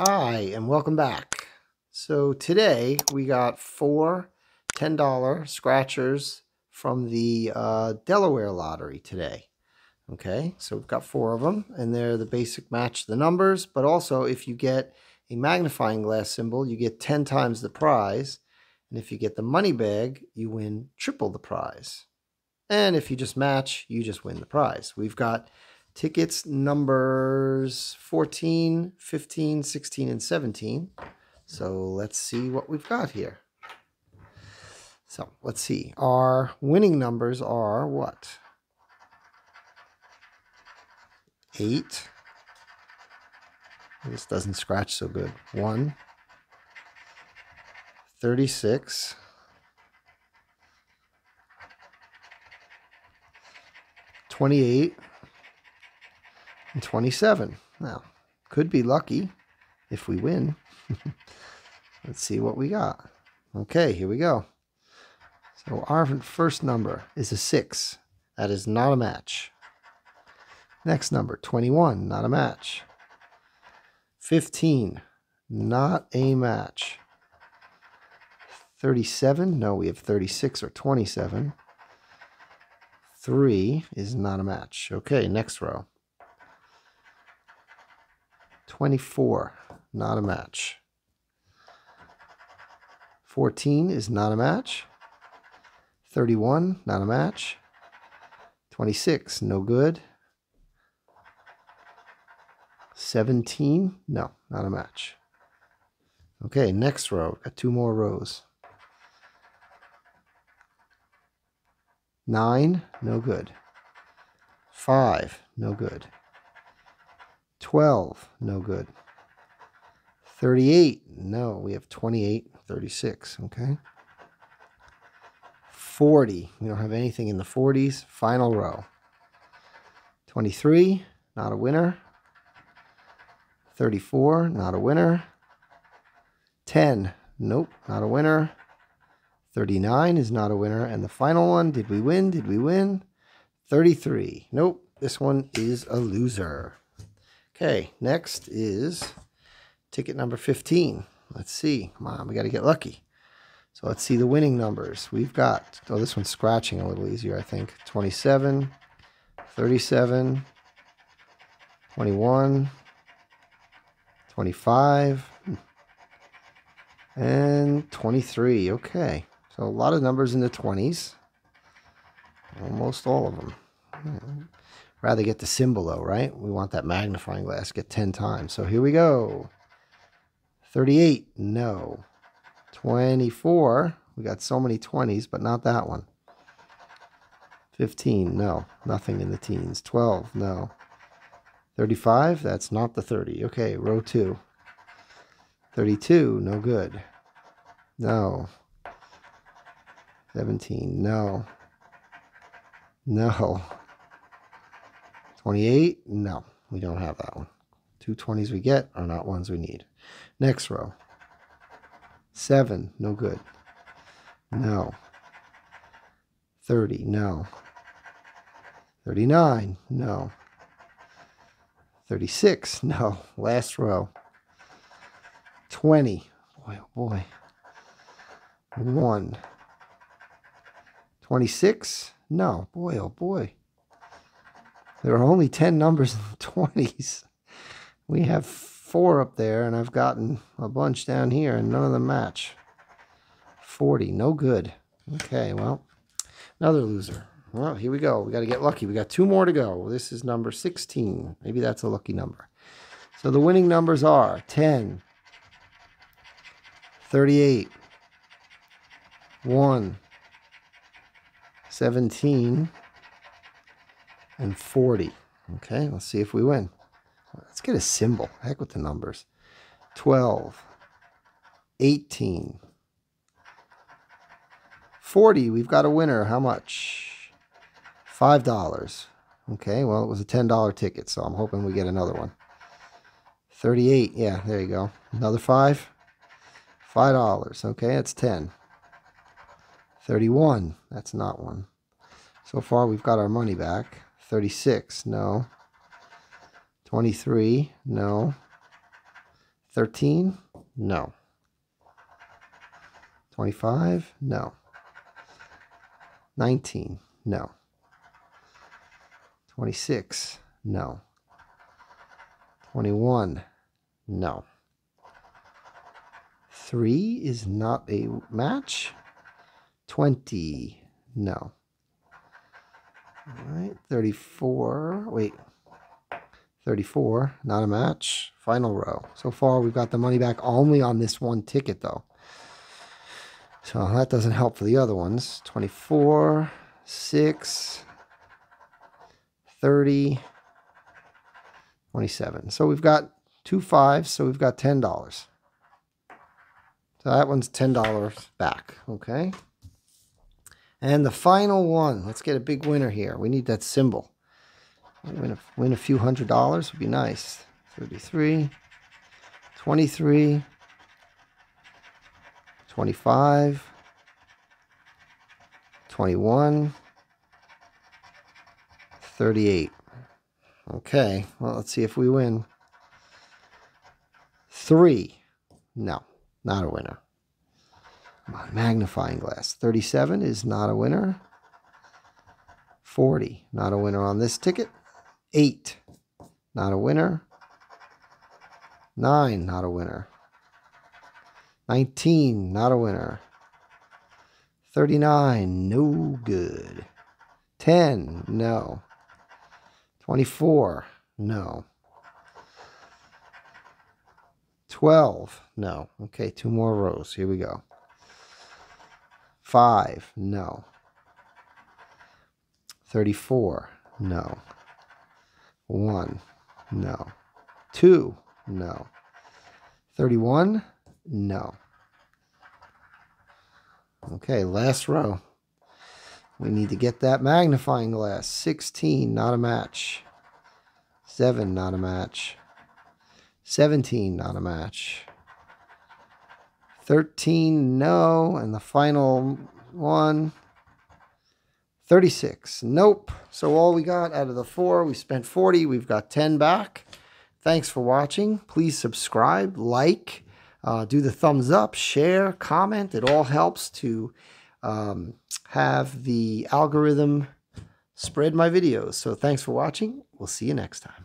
Hi, and welcome back. So today we got four $10 scratchers from the uh, Delaware lottery today. Okay, so we've got four of them, and they're the basic match the numbers, but also if you get a magnifying glass symbol, you get 10 times the prize. And if you get the money bag, you win triple the prize. And if you just match, you just win the prize. We've got tickets numbers 14, 15, 16, and 17. So let's see what we've got here. So let's see. Our winning numbers are what? 8. This doesn't scratch so good. 1. 36. 28 and 27. Now, could be lucky if we win. Let's see what we got. Okay, here we go. So our first number is a 6. That is not a match. Next number, 21, not a match. 15, not a match. 37, no, we have 36 or 27. 3 is not a match. Okay, next row. 24, not a match. 14 is not a match. 31, not a match. 26, no good. 17, no, not a match. Okay, next row, got two more rows. 9, no good. 5, no good. 12, no good. 38, no, we have 28, 36, okay. 40, we don't have anything in the 40s. Final row. 23, not a winner. 34, not a winner. 10, nope, not a winner. 39 is not a winner. And the final one, did we win? Did we win? 33, nope, this one is a loser. Okay, next is ticket number 15. Let's see. Come on, we got to get lucky. So let's see the winning numbers. We've got, oh, this one's scratching a little easier, I think. 27, 37, 21, 25, and 23. Okay. So a lot of numbers in the 20s. Almost all of them. Rather get the symbol though, right? We want that magnifying glass. Get 10 times. So here we go. 38. No. 24. We got so many 20s, but not that one. 15. No. Nothing in the teens. 12. No. 35, that's not the 30. Okay, row 2. 32, no good. No. 17, no. No. 28, no. We don't have that one. Two 20s we get are not ones we need. Next row. 7, no good. No. 30, no. 39, no. 36. No. Last row. 20. Boy, oh boy. 1. 26. No. Boy, oh boy. There are only 10 numbers in the 20s. We have four up there, and I've gotten a bunch down here, and none of them match. 40. No good. Okay, well, another loser. Well, here we go. We got to get lucky. We got two more to go. This is number 16. Maybe that's a lucky number. So the winning numbers are 10, 38, 1, 17, and 40. Okay, let's see if we win. Let's get a symbol. Heck with the numbers. 12, 18, 40. We've got a winner. How much? $5. Okay, well, it was a $10 ticket, so I'm hoping we get another one. 38. Yeah, there you go. Another 5. $5. Okay, that's 10. 31. That's not one. So far, we've got our money back. 36. No. 23. No. 13? No. 25? No. 19? No. 26? No. 21? No. 3 is not a match. 20? No. All right, 34. Wait. 34, not a match. Final row. So far, we've got the money back only on this one ticket, though. So that doesn't help for the other ones. 24, 6, 30, 27. So we've got two fives, so we've got $10. So that one's $10 back, okay? And the final one, let's get a big winner here. We need that symbol. Win a, win a few hundred dollars would be nice. 33, 23, 25, 21, 38. Okay, well, let's see if we win. Three. No, not a winner. On, magnifying glass. 37 is not a winner. 40, not a winner on this ticket. 8, not a winner. 9, not a winner. 19, not a winner. 39, no good. 10, no. 24, no. 12, no. Okay, two more rows. Here we go. 5, no. 34, no. 1, no. 2, no. 31, no. Okay, last row. We need to get that magnifying glass. 16, not a match. 7, not a match. 17, not a match. 13, no. And the final one, 36, nope. So all we got out of the four, we spent 40. We've got 10 back. Thanks for watching. Please subscribe, like, uh, do the thumbs up, share, comment. It all helps to um, have the algorithm spread my videos. So thanks for watching. We'll see you next time.